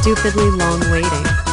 stupidly long waiting.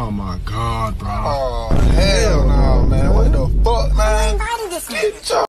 Oh my god, bro. Oh, hell no, man. What the fuck, man?